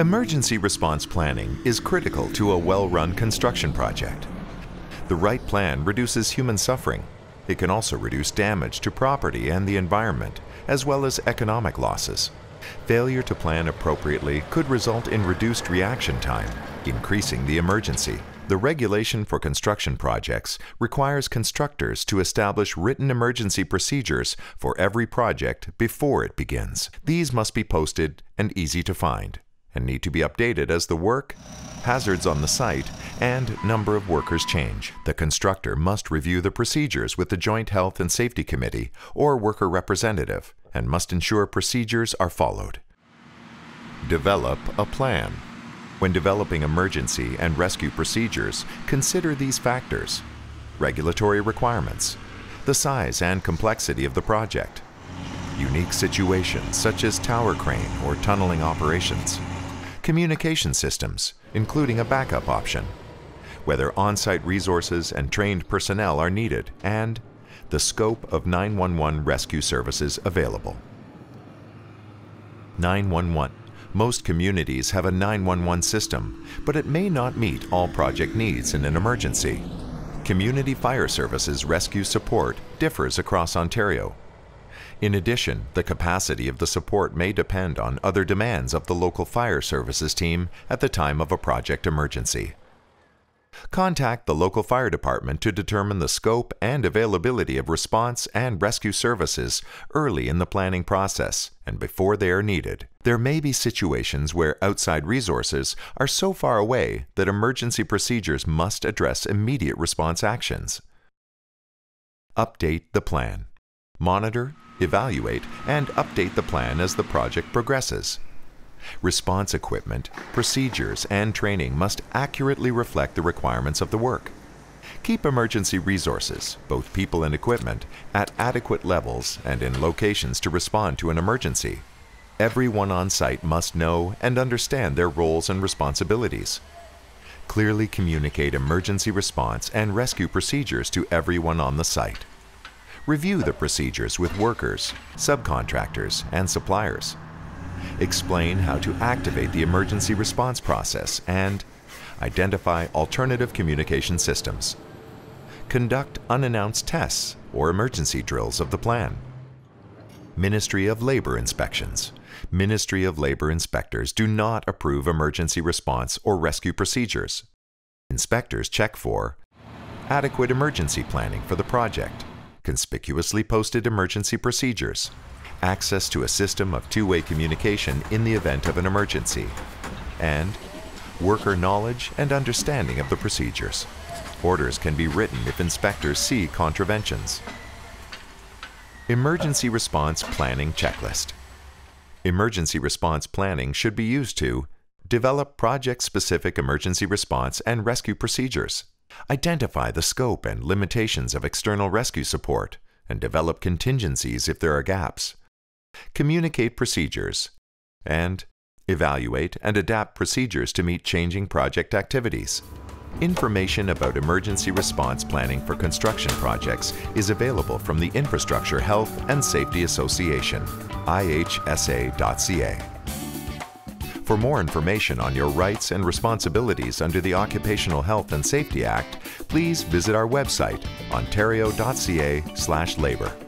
Emergency response planning is critical to a well-run construction project. The right plan reduces human suffering. It can also reduce damage to property and the environment, as well as economic losses. Failure to plan appropriately could result in reduced reaction time, increasing the emergency. The regulation for construction projects requires constructors to establish written emergency procedures for every project before it begins. These must be posted and easy to find and need to be updated as the work, hazards on the site, and number of workers change. The constructor must review the procedures with the Joint Health and Safety Committee or worker representative and must ensure procedures are followed. Develop a plan. When developing emergency and rescue procedures, consider these factors. Regulatory requirements, the size and complexity of the project, unique situations such as tower crane or tunneling operations, communication systems, including a backup option, whether on-site resources and trained personnel are needed, and the scope of 911 rescue services available. 911. Most communities have a 911 system, but it may not meet all project needs in an emergency. Community Fire Services rescue support differs across Ontario in addition, the capacity of the support may depend on other demands of the local fire services team at the time of a project emergency. Contact the local fire department to determine the scope and availability of response and rescue services early in the planning process and before they are needed. There may be situations where outside resources are so far away that emergency procedures must address immediate response actions. Update the plan. Monitor evaluate, and update the plan as the project progresses. Response equipment, procedures, and training must accurately reflect the requirements of the work. Keep emergency resources, both people and equipment, at adequate levels and in locations to respond to an emergency. Everyone on site must know and understand their roles and responsibilities. Clearly communicate emergency response and rescue procedures to everyone on the site. Review the procedures with workers, subcontractors, and suppliers. Explain how to activate the emergency response process and identify alternative communication systems. Conduct unannounced tests or emergency drills of the plan. Ministry of Labor inspections. Ministry of Labor inspectors do not approve emergency response or rescue procedures. Inspectors check for adequate emergency planning for the project, conspicuously posted emergency procedures, access to a system of two-way communication in the event of an emergency, and worker knowledge and understanding of the procedures. Orders can be written if inspectors see contraventions. Emergency Response Planning Checklist Emergency response planning should be used to develop project-specific emergency response and rescue procedures, Identify the scope and limitations of external rescue support and develop contingencies if there are gaps. Communicate procedures and evaluate and adapt procedures to meet changing project activities. Information about emergency response planning for construction projects is available from the Infrastructure Health and Safety Association, ihsa.ca. For more information on your rights and responsibilities under the Occupational Health and Safety Act, please visit our website, ontario.ca/labor.